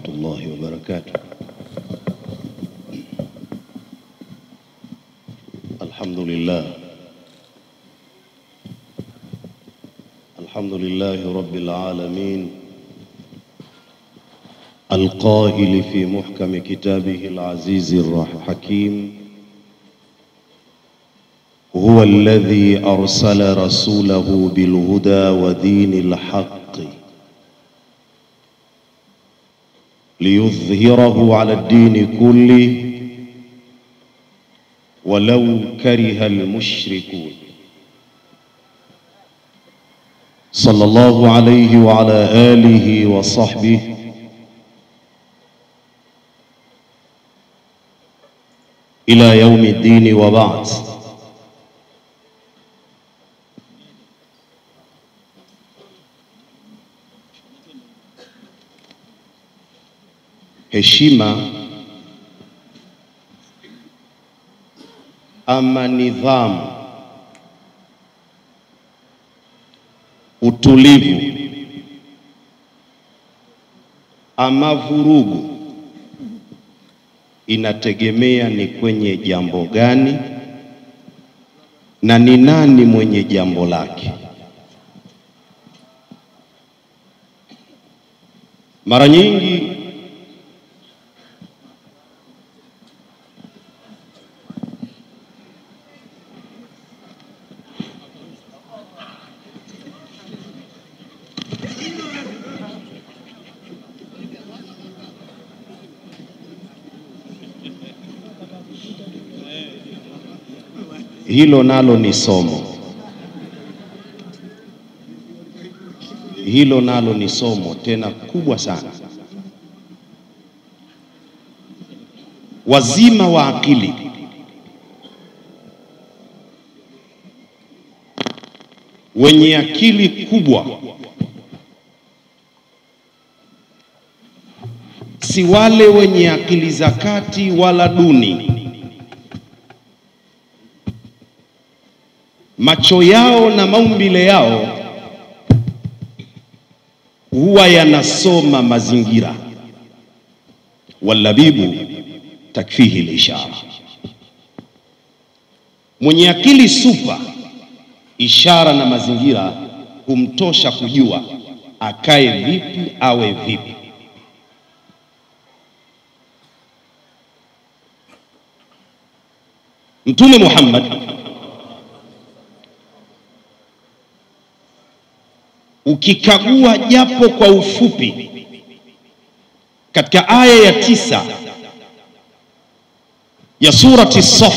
ورحمة الله وبركاته. الحمد لله. الحمد لله رب العالمين. القائل في محكم كتابه العزيز الحكيم هو الذي أرسل رسوله بالهدى ودين الحق. ليظهره على الدين كله ولو كره المشركون. صلى الله عليه وعلى آله وصحبه إلى يوم الدين وبعد. Heshima ama nidhamu, utulivu ama vurugu inategemea ni kwenye jambo gani na ni nani mwenye jambo lake. Mara nyingi hilo nalo ni somo, hilo nalo ni somo tena kubwa sana. Wazima wa akili wenye akili kubwa si wale wenye akili za kati wala duni. Macho yao na maumbile yao huwa yanasoma mazingira. walabibu takfihi lishara, mwenye akili supa, ishara na mazingira humtosha kujua akae vipi, awe vipi. Mtume Muhammad ukikagua japo kwa ufupi katika aya ya tisa ya surati Saf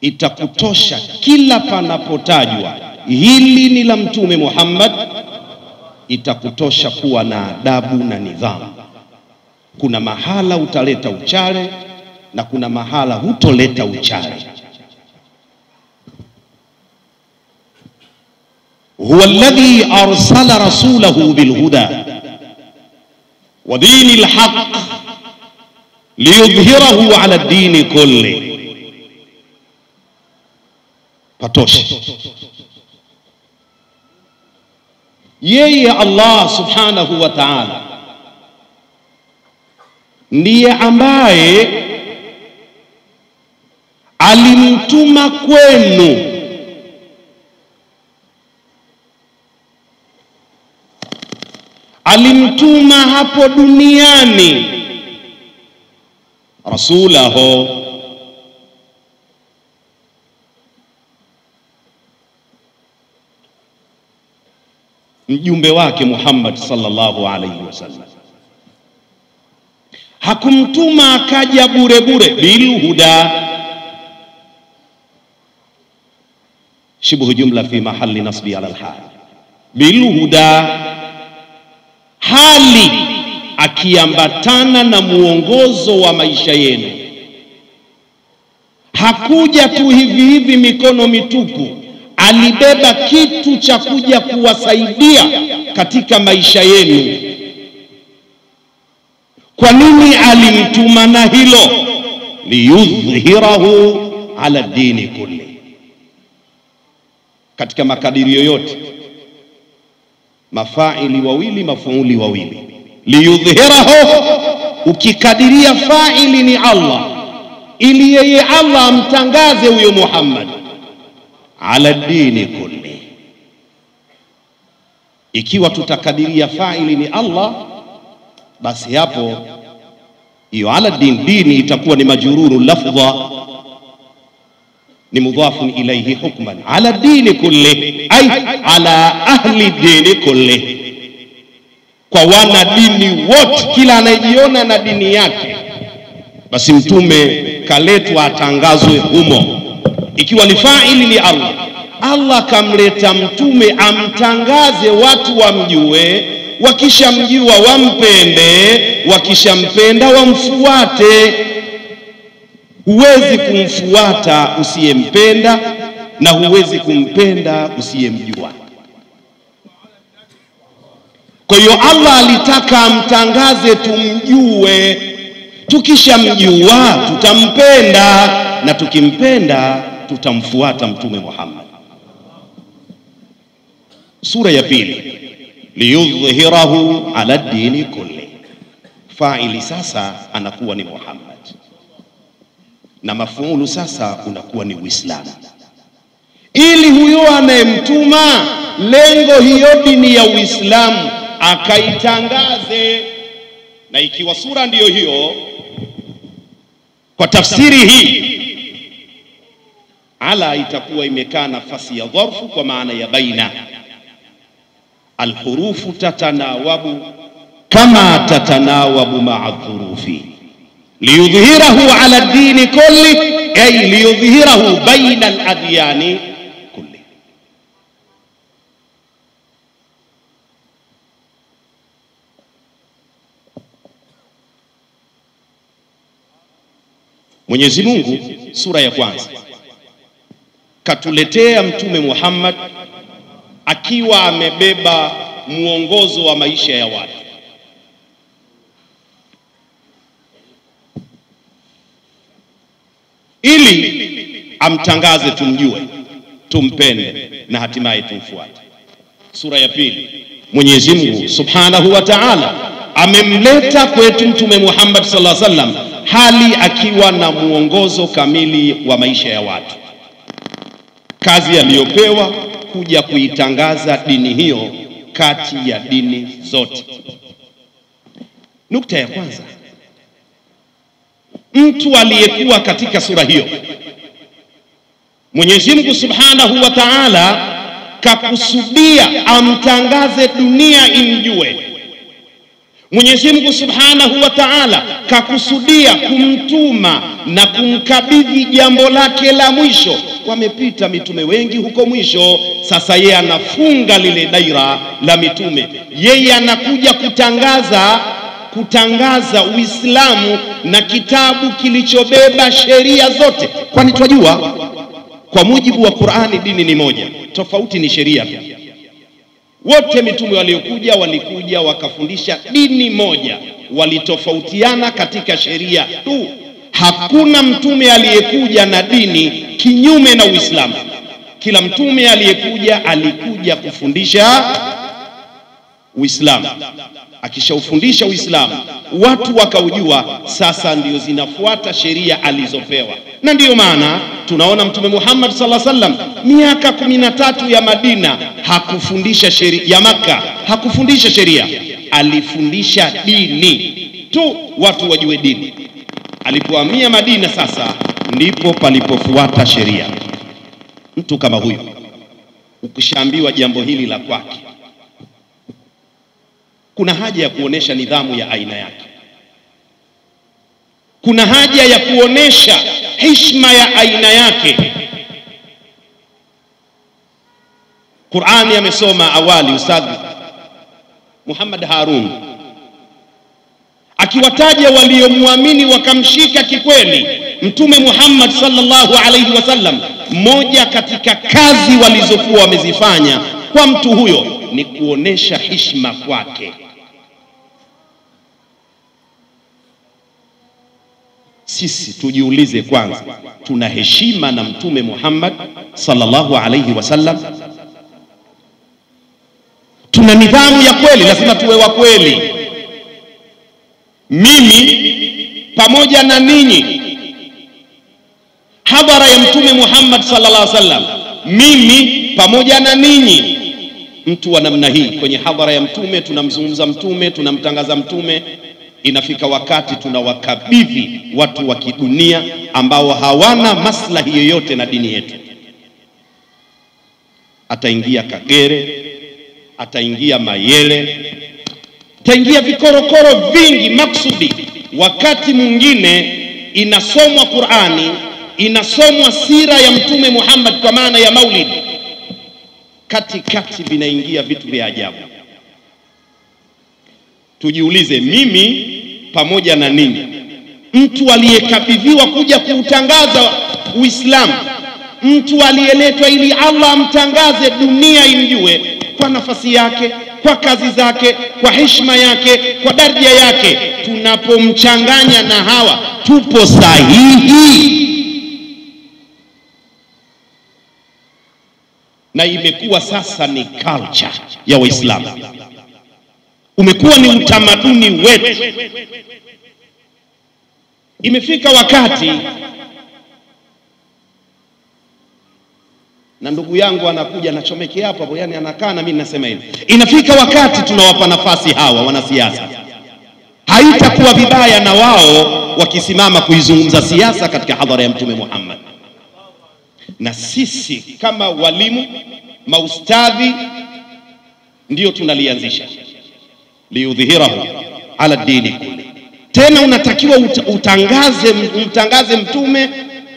itakutosha kila panapotajwa hili ni la Mtume Muhammad, itakutosha kuwa na adabu na nidhamu. Kuna mahala utaleta uchare na kuna mahala hutoleta uchare. Huwa alladhi arsala rasulahu bilhuda wa dini lhaq liyudhhirahu ala dini kulli. Patoshe yeye Allah subhanahu wa ta'ala. Ndiye ambaye alimtuma kwenu alimtuma hapo duniani. Rasulahu. Mjumbe wake Muhammad sallallahu alaihi wasallam. Hakumtuma akaja bure bure, bil huda shibhu jumla fi mahali nasbi ala alhal, bilhuda hali akiambatana na mwongozo wa maisha yenu. Hakuja tu hivi hivi mikono mitupu, alibeba kitu cha kuja kuwasaidia katika maisha yenu. Kwa nini alimtuma na hilo? liyudhhirahu ala dini kulli, katika makadirio yote mafaili wawili mafuuli wawili. Liyudhhirahu, ukikadiria faili ni Allah, ili yeye Allah amtangaze huyo Muhammad. Ala dini kulli. Ikiwa tutakadiria faili ni Allah, basi hapo hiyo ala din dini itakuwa ni majururu lafdha ni mudhafun ilaihi hukman ala dini kulli ay ala ahli dini kulli, kwa wana dini wote, kila anayejiona na dini yake, basi mtume kaletwa atangazwe humo. Ikiwa ni faili ni Allah, Allah kamleta mtume amtangaze, watu wamjue, wakishamjua wampende, wakishampenda wamfuate. Huwezi kumfuata usiyempenda na huwezi kumpenda usiyemjua. Kwa hiyo Allah alitaka amtangaze, tumjue. Tukishamjua tutampenda, na tukimpenda tutamfuata Mtume Muhammad. Sura ya pili, liyudhhirahu ala dini kulli. Faili sasa anakuwa ni Muhammad na mafuulu sasa unakuwa ni Uislamu, ili huyo anayemtuma lengo hiyo dini ya Uislamu akaitangaze. Na ikiwa sura ndiyo hiyo, kwa tafsiri hii ala itakuwa imekaa nafasi ya dharfu kwa maana ya baina. Alhurufu tatanawabu kama tatanawabu maa dhurufi liyudhhirahu ala dini kulli ay liyudhhirahu baina aladyani kulli. Mwenyezi Mungu sura ya kwanza katuletea Mtume Muhammad akiwa amebeba mwongozo wa maisha ya watu ili amtangaze, tumjue, tumpende na hatimaye tumfuate. Sura ya pili, Mwenyezi Mungu Subhanahu wa Ta'ala amemleta kwetu Mtume Muhammad sallallahu wasallam hali akiwa na mwongozo kamili wa maisha ya watu, kazi aliyopewa kuja kuitangaza dini hiyo kati ya dini zote. Nukta ya kwanza mtu aliyekuwa katika sura hiyo Mwenyezi Mungu Subhanahu wa Ta'ala kakusudia amtangaze dunia imjue. Mwenyezi Mungu Subhanahu wa Ta'ala kakusudia kumtuma na kumkabidhi jambo lake la mwisho. Wamepita mitume wengi huko mwisho, sasa yeye anafunga lile daira la mitume, yeye anakuja kutangaza kutangaza Uislamu na kitabu kilichobeba sheria zote, kwani twajua kwa mujibu wa Qur'ani dini ni moja, tofauti ni sheria. Wote mitume waliokuja walikuja wakafundisha dini moja, walitofautiana katika sheria tu. Hakuna mtume aliyekuja na dini kinyume na Uislamu. Kila mtume aliyekuja alikuja kufundisha Uislamu. Akishaufundisha Uislamu watu wakaujua, sasa ndio zinafuata sheria alizopewa. Na ndiyo maana tunaona Mtume Muhammad alaihi wasallam miaka kumi na tatu ya Madina hakufundisha sheria ya Makka, hakufundisha sheria, alifundisha dini tu, watu wajue dini. Alipohamia Madina, sasa ndipo palipofuata sheria. Mtu kama huyu ukishaambiwa jambo hili la kwake kuna haja ya kuonesha nidhamu ya aina yake. Kuna haja ya kuonesha heshima ya aina yake. Qur'ani amesoma awali Ustadh Muhammad Harun akiwataja waliomwamini wakamshika kikweli Mtume Muhammad sallallahu alaihi wasallam. Moja katika kazi walizokuwa wamezifanya kwa mtu huyo ni kuonesha heshima kwake. Sisi tujiulize kwanza, tuna heshima na Mtume Muhammad sallallahu alaihi wasallam? Tuna nidhamu ya kweli? Lazima tuwe wa kweli. mimi pamoja na ninyi, hadhara ya Mtume Muhammad sallallahu alaihi wasallam, mimi pamoja na ninyi. Mtu wa namna hii kwenye hadhara ya Mtume, tunamzungumza Mtume, tunamtangaza Mtume, inafika wakati tunawakabidhi watu wa kidunia ambao hawana maslahi yoyote na dini yetu. Ataingia Kagere, ataingia Mayele, ataingia vikorokoro vingi maksudi. Wakati mwingine inasomwa Qur'ani, inasomwa sira ya Mtume Muhammad kwa maana ya Maulid, katikati vinaingia vitu vya ajabu. Tujiulize, mimi pamoja na ninyi, mtu aliyekabidhiwa kuja kuutangaza Uislamu, mtu aliyeletwa ili Allah amtangaze, dunia imjue kwa nafasi yake, kwa kazi zake, kwa heshima yake, kwa daraja yake, tunapomchanganya na hawa, tupo sahihi? Na imekuwa sasa ni culture ya Waislamu umekuwa ni utamaduni wetu. Imefika wakati, na ndugu yangu anakuja anachomekea hapo hapo, yani anakaa na mimi nasema hivi, inafika wakati tunawapa nafasi hawa wanasiasa. Haitakuwa vibaya na wao wakisimama kuizungumza siasa katika hadhara ya Mtume Muhammad, na sisi kama walimu, maustadhi, ndio tunalianzisha liyudhhirahu ala dini kulli. Tena unatakiwa ut utangaze, umtangaze mtume,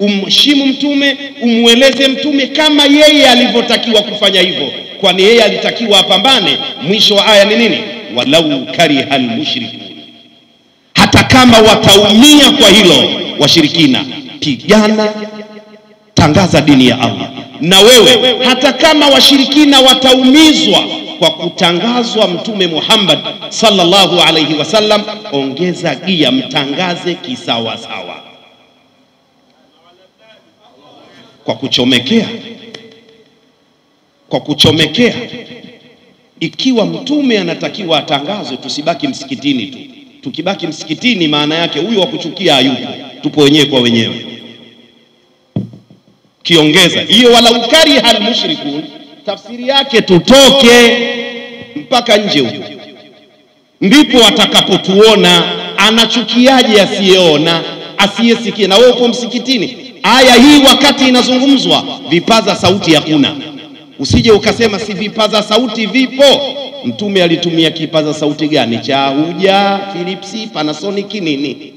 umheshimu mtume, umweleze mtume kama yeye alivyotakiwa kufanya hivyo, kwani yeye alitakiwa apambane. Mwisho wa aya ni nini? walau kariha almushrikun, hata kama wataumia kwa hilo washirikina, pigana, tangaza dini ya Allah. Na wewe hata kama washirikina wataumizwa kwa kutangazwa Mtume Muhammad sallallahu alaihi wasallam, ongeza gia, mtangaze kisawasawa, kwa kuchomekea, kwa kuchomekea. Ikiwa mtume anatakiwa atangazwe, tusibaki msikitini tu. Tukibaki msikitini, maana yake huyo wa kuchukia hayupo, tupo wenyewe kwa wenyewe. Kiongeza hiyo wala ukariha almushrikun tafsiri yake tutoke mpaka nje huko, ndipo atakapotuona. anachukiaje asiyeona asiyesikia. Na wewe upo msikitini, aya hii wakati inazungumzwa, vipaza sauti hakuna. Usije ukasema si vipaza sauti vipo. Mtume alitumia kipaza sauti gani? cha Huja, Philips, Panasonic, nini?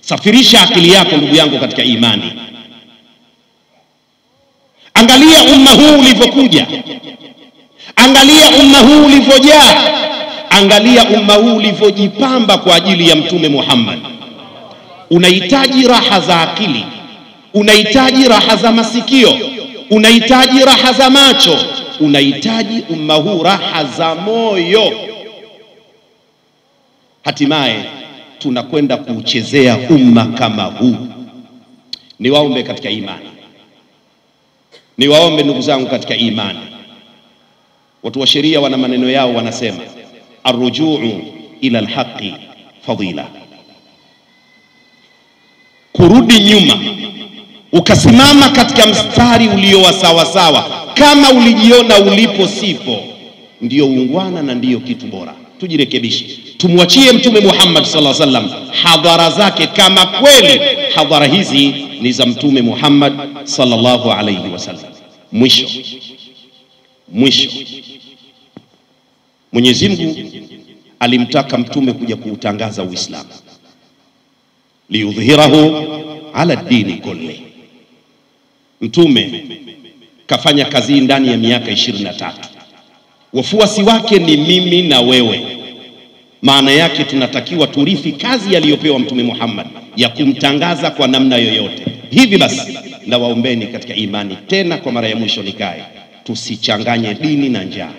Safirisha akili yako ndugu yangu katika imani. Angalia umma huu ulivyokuja, angalia umma huu ulivyojaa, angalia umma huu ulivyojipamba kwa ajili ya Mtume Muhammad. Unahitaji raha za akili, unahitaji raha za masikio, unahitaji raha za macho, unahitaji umma huu raha za moyo. Hatimaye tunakwenda kuuchezea umma kama huu. ni Niwaombe katika imani Niwaombe ndugu zangu katika imani, watu wa sheria wana maneno yao, wanasema arrujuu ila alhaqi fadila, kurudi nyuma ukasimama katika mstari ulio wa sawasawa, kama ulijiona ulipo sipo, ndio uungwana na ndiyo kitu bora. Tujirekebishe, tumwachie Mtume Muhammad sallallahu alaihi wasallam hadhara zake, kama kweli hadhara hizi ni za Mtume Muhammad sallallahu alaihi wasallam. Mwisho mwisho, Mwenyezi Mungu alimtaka mtume kuja kuutangaza Uislamu, liyudhhirahu ala dini kulli. Mtume kafanya kazi ndani ya miaka ishirini na tatu. Wafuasi wake ni mimi na wewe. Maana yake tunatakiwa turithi kazi aliyopewa Mtume Muhammad ya kumtangaza kwa namna yoyote. Hivi basi, na waombeni katika imani, tena kwa mara ya mwisho nikae, tusichanganye dini na njaa.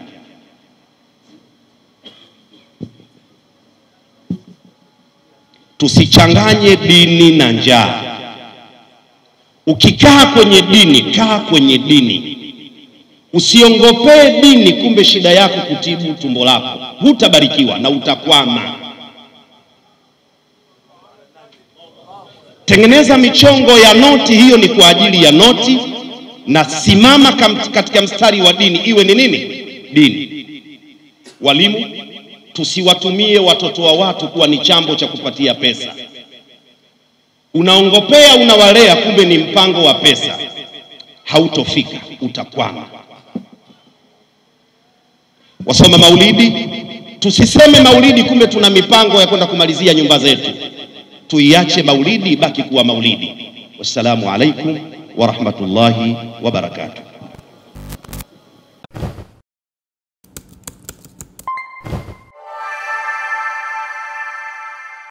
Tusichanganye dini na njaa. Ukikaa kwenye dini, kaa kwenye dini, Usiongopee dini, kumbe shida yako kutibu tumbo lako. Hutabarikiwa na utakwama. Tengeneza michongo ya noti, hiyo ni kwa ajili ya noti, na simama katika mstari wa dini, iwe ni nini dini. Walimu, tusiwatumie watoto wa watu kuwa ni chambo cha kupatia pesa. Unaongopea, unawalea, kumbe ni mpango wa pesa. Hautofika, utakwama. Wasoma maulidi, tusiseme maulidi, kumbe tuna mipango ya kwenda kumalizia nyumba zetu. Tuiache maulidi baki kuwa maulidi. Wassalamu alaikum wa rahmatullahi wa barakatuh.